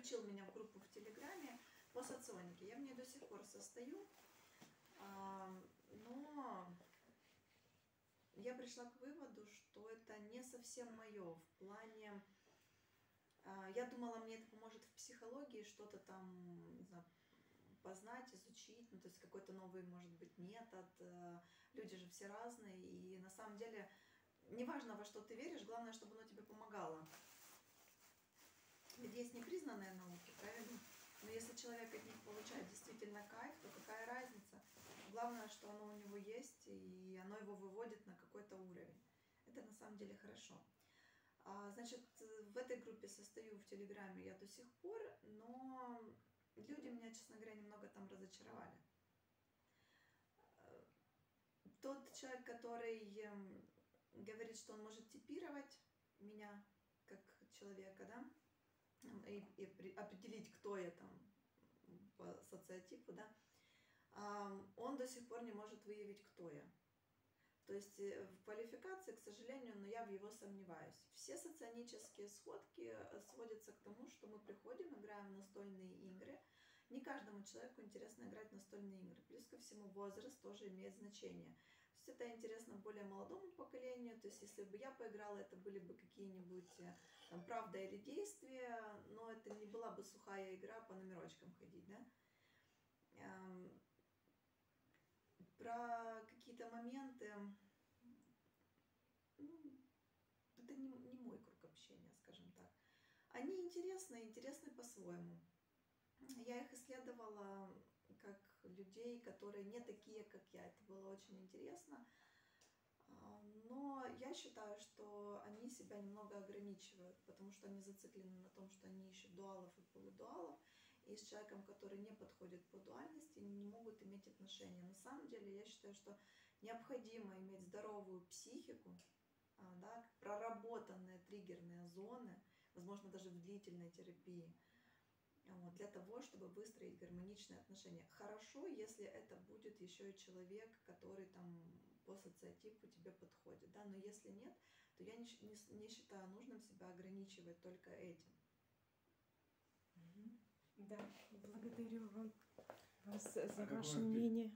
включил меня в группу в Телеграме по соционике. Я в ней до сих пор состою, а, но я пришла к выводу, что это не совсем мое в плане... а, Я думала, мне это поможет в психологии, что-то там, не знаю, познать, изучить, ну, то есть какой-то новый, может быть, метод. э, Люди же все разные, и на самом деле неважно, во что ты веришь, главное, чтобы оно тебе помогало. Есть непризнанные науки, правильно? Но если человек от них получает действительно кайф, то какая разница? Главное, что оно у него есть, и оно его выводит на какой-то уровень. Это на самом деле хорошо. А, Значит, в этой группе состою в Телеграме я до сих пор, но люди меня, честно говоря, немного там разочаровали. Тот человек, который эм, говорит, что он может типировать меня как человека, да, и, и определить, кто я там по социотипу, да, он до сих пор не может выявить, кто я. То есть э, в квалификации, к сожалению, но я в его сомневаюсь. Все соционические сходки э, сводятся к тому, что мы приходим, играем в настольные игры. Не каждому человеку интересно играть в настольные игры. Плюс ко всему возраст тоже имеет значение. То есть это интересно более молодому поколению. То есть если бы я поиграла, это были бы какие-нибудь э, там, правда или действие, но это не была бы сухая игра по номерочкам ходить, да. Эм, Про какие-то моменты, ну, это не, не мой круг общения, скажем так. Они интересны, интересны по-своему. Я их исследовала как людей, которые не такие, как я. Это было очень интересно. А, Но я считаю, что они себя немного ограничивают, потому что они зациклены на том, что они ищут дуалов и полудуалов, и с человеком, который не подходит по дуальности, не могут иметь отношения. На самом деле, я считаю, что необходимо иметь здоровую психику, а, да, проработанные триггерные зоны, возможно, даже в длительной терапии, вот, для того, чтобы выстроить гармоничные отношения. Хорошо, если это будет еще и человек, который там по социотипу тебе подходит, да, но если нет, то я не, не с- не считаю нужным себя ограничивать только этим. Да, благодарю вам вас за А какое ваше мнение.